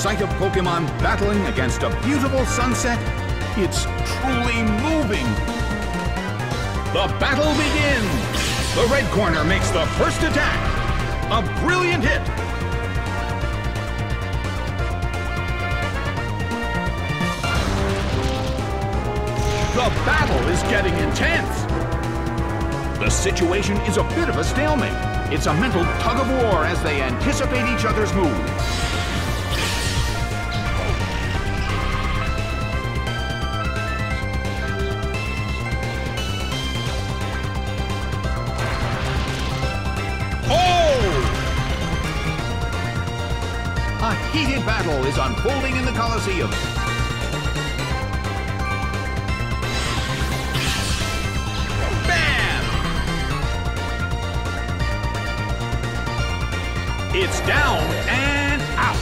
Sight of Pokemon battling against a beautiful sunset, it's truly moving. The battle begins. The red corner makes the first attack. A brilliant hit. The battle is getting intense. The situation is a bit of a stalemate. It's a mental tug of war as they anticipate each other's moves. Battle is unfolding in the Colosseum. Bam! It's down and out.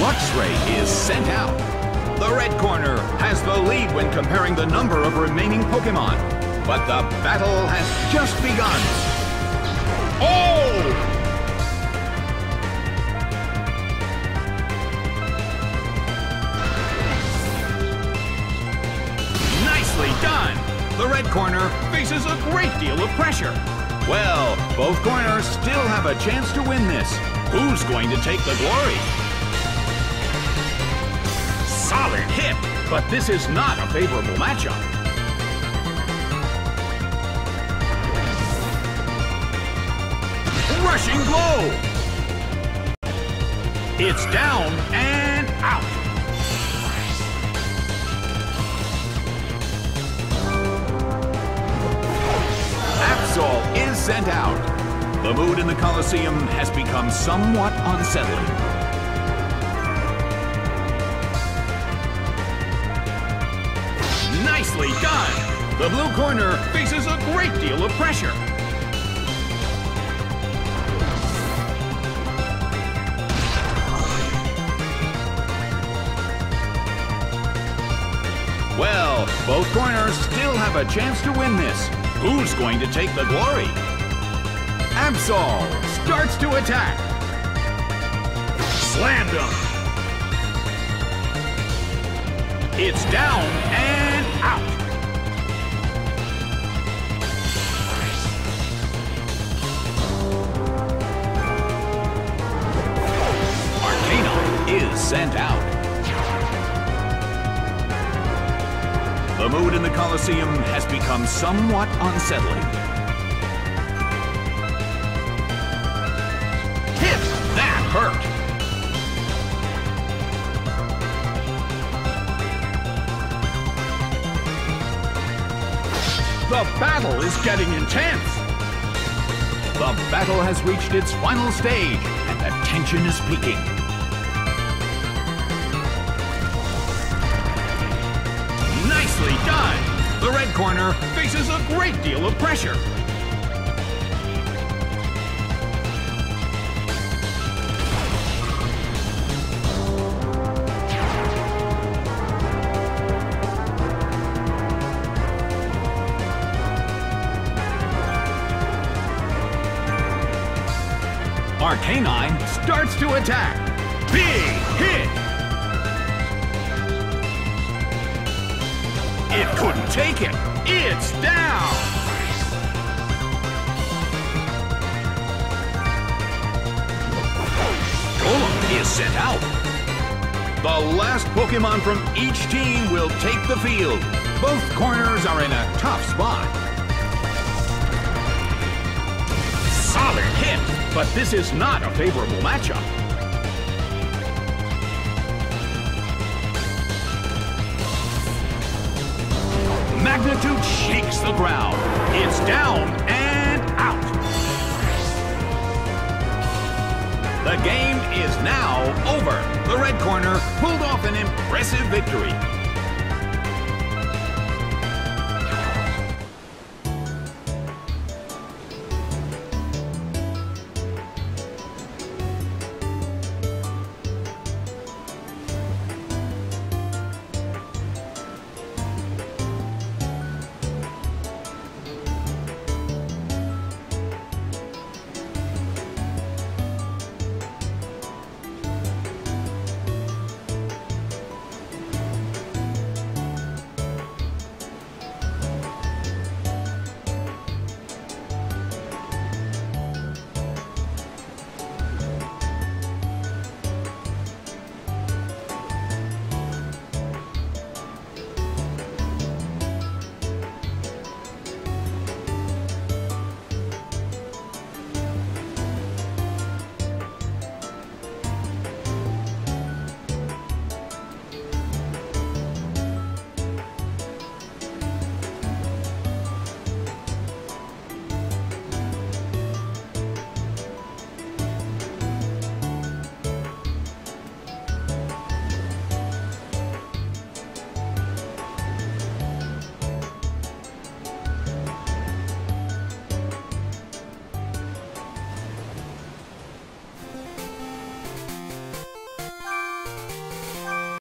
Luxray is sent out. The red corner has the lead when comparing the number of remaining Pokemon. But the battle has just begun. Oh! Nicely done! The red corner faces a great deal of pressure. Well, both corners still have a chance to win this. Who's going to take the glory? Solid hit, but this is not a favorable matchup. It's down and out. Absol is sent out. The mood in the Colosseum has become somewhat unsettling. Nicely done! The blue corner faces a great deal of pressure. Well, both corners still have a chance to win this. Who's going to take the glory? Absol starts to attack. Slammed him. It's down and out. Arcanine is sent out. The mood in the Colosseum has become somewhat unsettling. Hit! That hurt! The battle is getting intense! The battle has reached its final stage, and the tension is peaking. Done! The red corner faces a great deal of pressure. Arcanine starts to attack. Big hit! It couldn't take it. It's down. Golem is sent out. The last Pokemon from each team will take the field. Both corners are in a tough spot. Solid hit, but this is not a favorable matchup. Magnitude shakes the ground. It's down and out. The game is now over. The red corner pulled off an impressive victory.